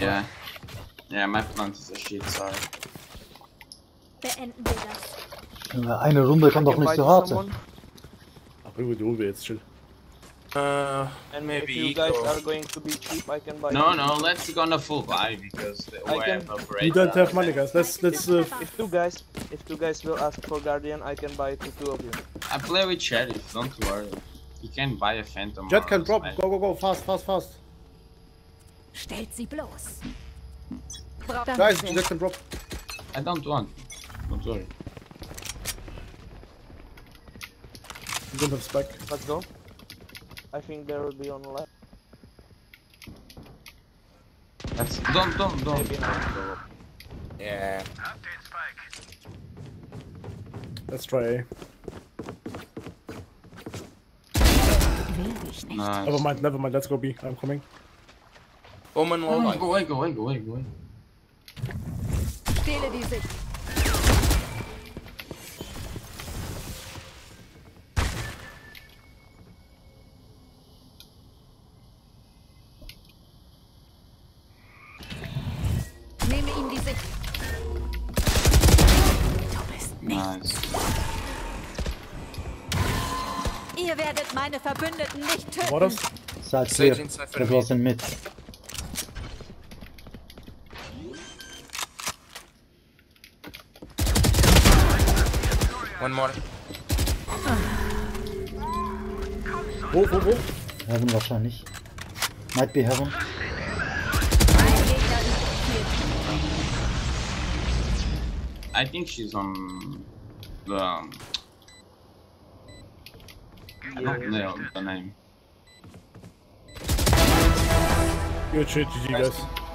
Yeah. Yeah, my plant is a shit, sorry. Beenden wir das. Junge, Eine Runde kann I doch can nicht buy so to hart sein. someone. Ach, Ruhe, Ruhe, jetzt chill. Uh, And Maybe if you guys Eco. are going to be cheap, I can buy. No, no, let's go on a full buy because the I way can- I've operated. We don't have money, guys. Let's let's uh, If two guys, if two guys will ask for guardian, I can buy to two of you. I play with Sheriff, don't worry. You can buy a Phantom. Jett can drop. Go go go, fast fast fast. Stellt sie bloß. Guys, Jett can drop. I don't want. Don't worry. We don't have spec. Let's go. I think there will be on left. Let's don't don't don't. Maybe not. yeah. Let's try A. Will dich nicht. Nice. Never mind, never mind. Let's go B. I'm coming. Omen No, wall no, life. go away, go away, go away, go away. Stehle die Sicht. Nehme ihm die Sicht. Du bist Nice. Ihr werdet meine Verbündeten nicht töten. What else? Side Sage clear. inside for That One more. Wo, wo, wo? Heaven wahrscheinlich. Might be Heaven. Ein Gegner ist I think she's on the. Um, I don't know the name. Good shit, GG guys.